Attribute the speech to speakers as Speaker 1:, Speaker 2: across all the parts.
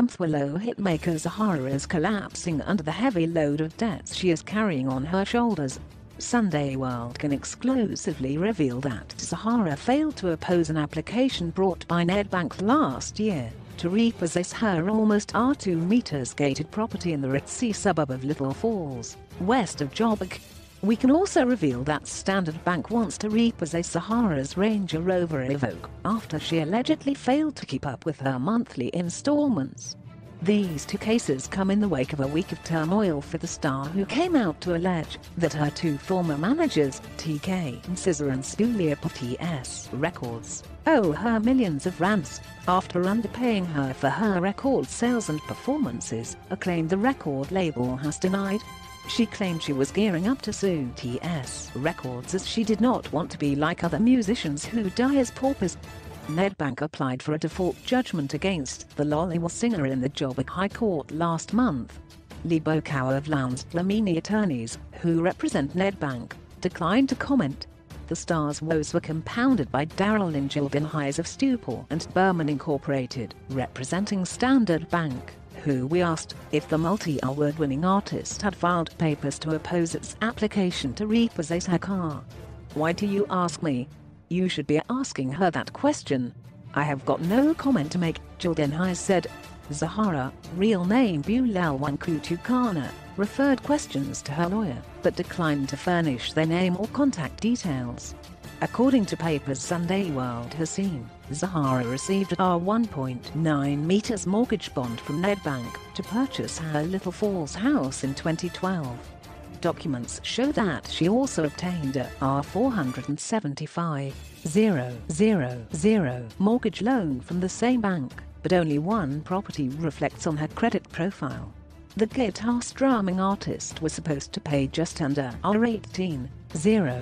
Speaker 1: Umthwalo hitmaker Zahara is collapsing under the heavy load of debts she is carrying on her shoulders. Sunday World can exclusively reveal that Zahara failed to oppose an application brought by Nedbank last year to repossess her almost R2 meters gated property in the ritzy suburb of Little Falls, west of Joburg. We can also reveal that Standard Bank wants to repossess Zahara's Range Rover Evoque after she allegedly failed to keep up with her monthly installments. These two cases come in the wake of a week of turmoil for the star who came out to allege that her two former managers, TK Msiza and Skulia TS Records, owe her millions of rands after underpaying her for her record sales and performances, a claim the record label has denied. She claimed she was gearing up to sue TS Records as she did not want to be like other musicians who die as paupers. Nedbank applied for a default judgment against the Loliwe singer in the Joburg High Court last month. Lee Bokow of Lowndes Dlamini attorneys, who represent Nedbank, declined to comment. The star's woes were compounded by Daryl Ingildenhise of Stupel and Berman Incorporated, representing Standard Bank who we asked if the multi-award winning artist had filed papers to oppose its application to repossess her car. Why do you ask me? You should be asking her that question. I have got no comment to make, Gildenhuys said. Zahara, real name Bulelwa Mkutukana, referred questions to her lawyer, but declined to furnish their name or contact details. According to papers Sunday World has seen, Zahara received a 1.9 meters mortgage bond from Nedbank to purchase her Little Falls house in 2012. Documents show that she also obtained a R475,000 mortgage loan from the same bank, but only one property reflects on her credit profile. The guitar strumming artist was supposed to pay just under R18 000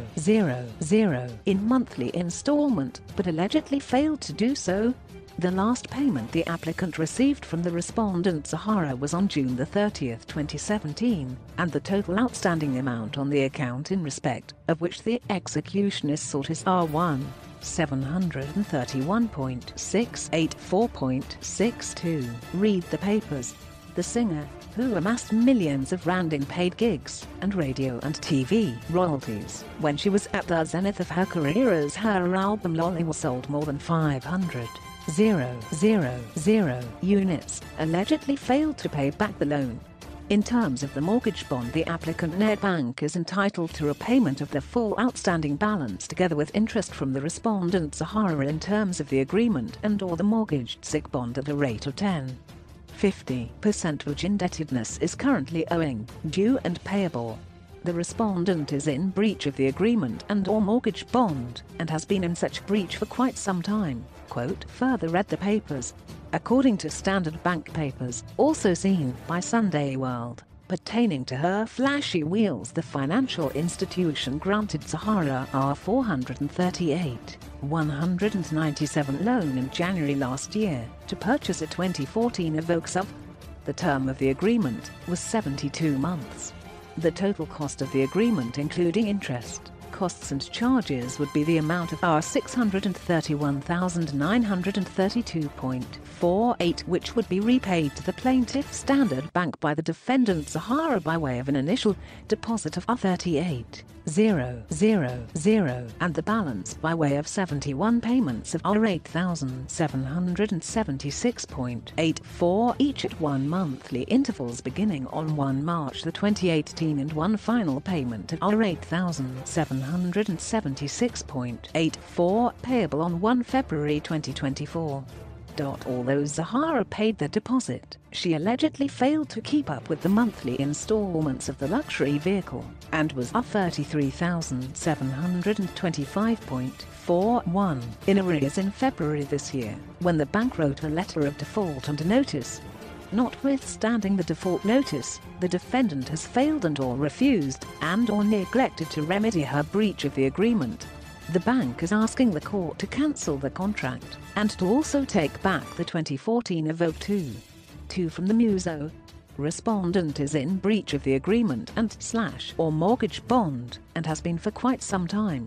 Speaker 1: in monthly installment, but allegedly failed to do so. The last payment the applicant received from the respondent Zahara was on June 30, 2017, and the total outstanding amount on the account in respect of which the execution is sought is R1 731.684.62. Read the papers. The singer, who amassed millions of rand in paid gigs and radio and TV royalties when she was at the zenith of her career as her album Loliwe was sold more than 500 000 units, allegedly failed to pay back the loan. In terms of the mortgage bond the applicant Nedbank is entitled to repayment of the full outstanding balance together with interest from the respondent Zahara in terms of the agreement and or the mortgaged SIC bond at a rate of 10. 50% which indebtedness is currently owing, due and payable. The respondent is in breach of the agreement and or mortgage bond, and has been in such breach for quite some time, quote, further read the papers. According to Standard Bank papers, also seen by Sunday World, pertaining to her flashy wheels the financial institution granted Zahara R438 197 loan in January last year to purchase a 2014 Evoque. The term of the agreement was 72 months. The total cost of the agreement including interest, costs and charges would be the amount of R631,932.48 which would be repaid to the plaintiff Standard Bank by the defendant Zahara by way of an initial deposit of R38 000 and the balance by way of 71 payments of R8,776.84 each at one monthly intervals beginning on 1 March 2018 and one final payment of R8,776.84 payable on 1 February 2024 although Zahara paid the deposit, she allegedly failed to keep up with the monthly installments of the luxury vehicle and was up 33,725.41 in arrears in February this year when the bank wrote a letter of default and a notice. Notwithstanding the default notice, the defendant has failed and or refused and or neglected to remedy her breach of the agreement the bank is asking the court to cancel the contract and to also take back the 2014 Evoque 2. 2 from the Muso. Respondent is in breach of the agreement and slash or mortgage bond and has been for quite some time.